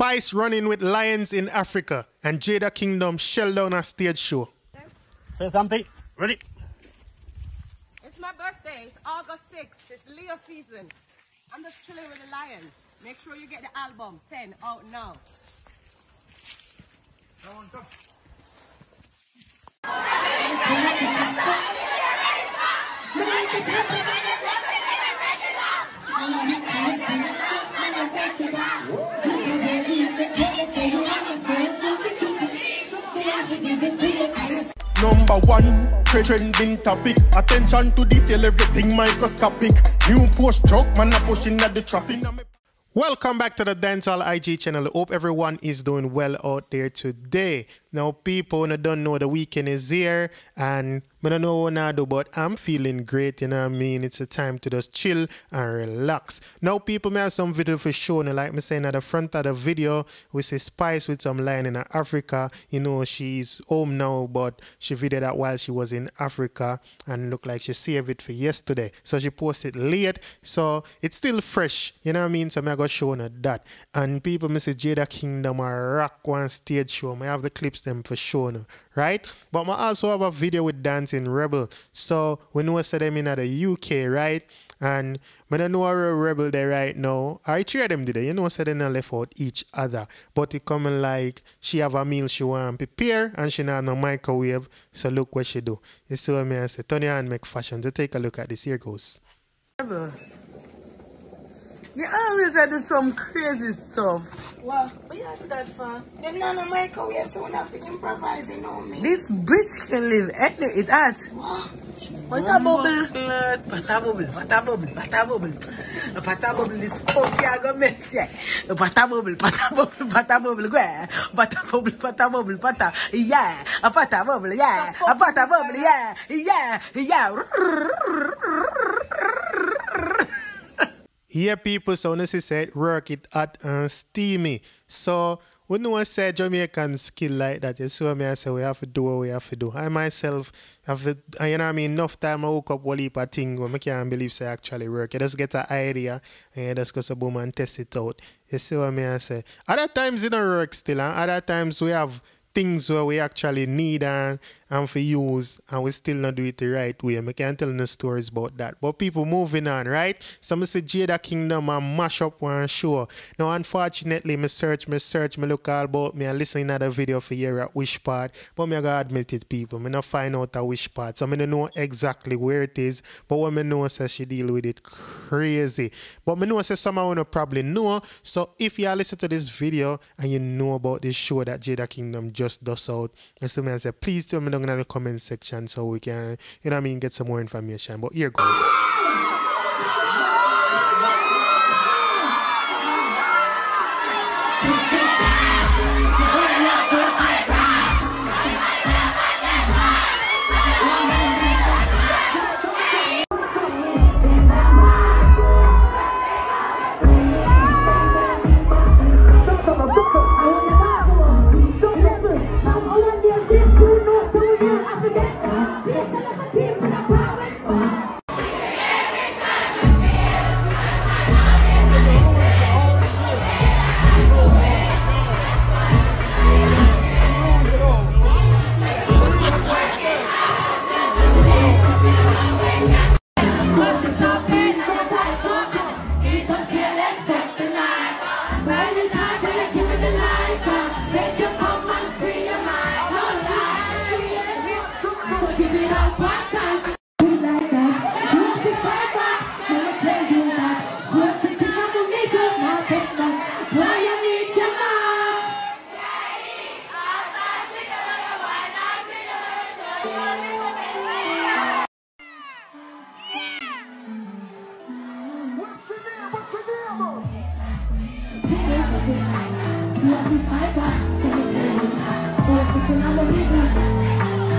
Spice running with lions in Africa and Jada Kingdom shell down a stage show. Say something. Ready? It's my birthday. It's August 6th. It's Leo season. I'm just chilling with the lions. Make sure you get the album 10 out now. Number one, trending topic. Attention to detail, everything microscopic. New post truck, man, a pushing at the traffic. Welcome back to the Dancehall IG channel. Hope everyone is doing well out there today. Now, people don't know the weekend is here, and I don't know what I do, but I'm feeling great. You know what I mean? It's a time to just chill and relax. Now, people may have some video for show. Like me saying at the front of the video, we see Spice with some line in Africa. You know, she's home now, but she videoed that while she was in Africa, and look like she saved it for yesterday. So she posted it late, so it's still fresh. You know what I mean? So I'm gonna show her that. And people, me say Jada Kingdom or rock one stage show. I have the clips them for now, right? But I also have a video with Dancing Rebel. So we know say them in the UK, right? And I don't know a rebel there right now. I cheer them today. You know, say they left out each other. But it coming like she have a meal she want prepare and she not no microwave. So look what she do. You see what I mean? I say, Tony and make fashion to take a look at this. Here goes. You always had do some crazy stuff. What? What you have that for? Them not no microwave, so we have to improvise, you know me. This bitch can live any it at. What a bubble. Pata bubble, pata bubble, pata bubble. A pata bubble is funky, I go make it. A pata bubble, pata bubble, pata bubble, go eh? ahead. Pata bubble, pata bubble, pata, yeah. A pata bubble, yeah. A pata bubble, yeah. Yeah, yeah. Yeah, people, so when she said work it hot and steamy. So when no one said Jamaican skill like that, you see me I say we have to do what we have to do. I myself have to, and you know I mean, enough time I woke up one heap of thing where I can't believe say actually work. You just get an idea and you just go to boom and test it out. You see what me I say. Other times it don't work still, and other times we have things where we actually need and, and for use and we still not do it the right way. I can't tell no stories about that. But people moving on, right? Some say Jada Kingdom and mash up one show. Now unfortunately me search, me search, me look all about me and listen to the video for here at which part. But me gotta admit it people. Me not find out at which part. So I don't know exactly where it is. But what me know says she deal with it crazy. But me know say someone will probably know. So if you listen to this video and you know about this show that Jada Kingdom just does out, so me I say please tell me down in the comment section so we can, you know I mean, get some more information. But here goes.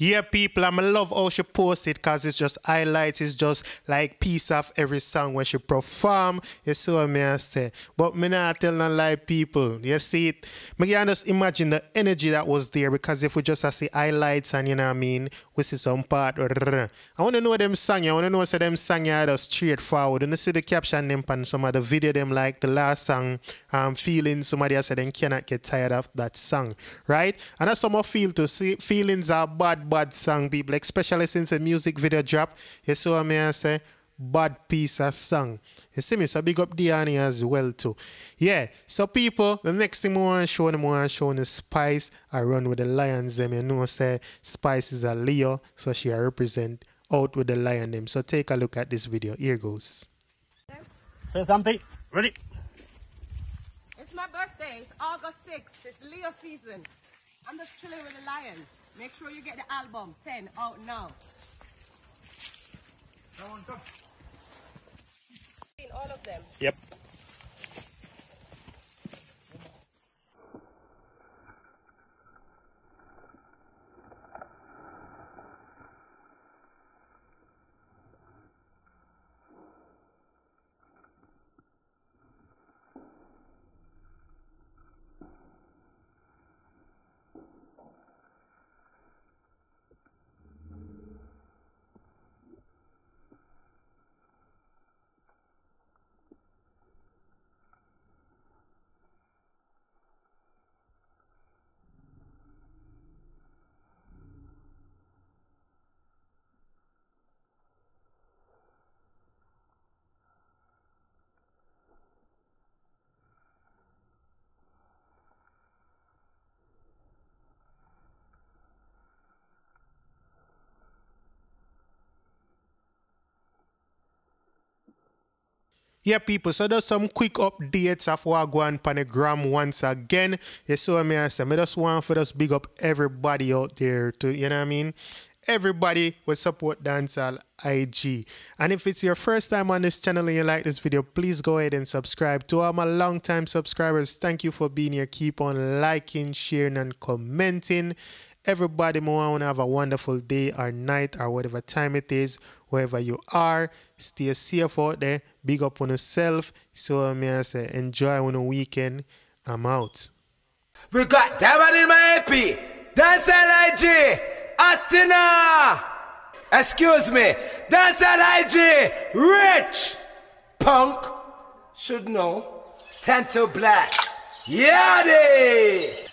Yeah, people, I'm love how she posts it because it's just highlights, it's just like piece of every song when she perform. You see what me I say. But me not tell no lie, people. You see it? Me can just imagine the energy that was there because if we just see highlights and you know what I mean, we see some part. I want to know them song. I want to know say them song are just straightforward. And you see the caption them and some of the video them like the last song, um, feeling somebody else said them cannot get tired of that song, right? And that's some of feel to see feelings are bad bad song, people, especially since the music video drop. You saw what I say? Bad piece of song. You see me? So big up Diani as well too. Yeah. So people, the next thing I want to show them, I want to show them Spice. I run with the lions them. You know say Spice is a Leo, so she represent out with the lion them. So take a look at this video. Here goes. Say something. Ready? It's my birthday. It's August 6th. It's Leo season. I'm just chilling with the lions. Make sure you get the album 10 out now. In all of them. Yep. Yeah, people, so there's some quick updates of what go on Panagram once again. You saw me I say, I just want for us big up everybody out there to, you know what I mean? Everybody will support Dancehall IG. And if it's your first time on this channel and you like this video, please go ahead and subscribe. To all my long-time subscribers, thank you for being here. Keep on liking, sharing, and commenting. Everybody, more want to have a wonderful day or night or whatever time it is, wherever you are. Stay safe out there. Big up on yourself. So me I say enjoy on the weekend. I'm out. We got that one in my AP. That's LIG. Atina. Excuse me. That's LIG. Rich. Punk. Should know. Tento Blacks. Yeah, they.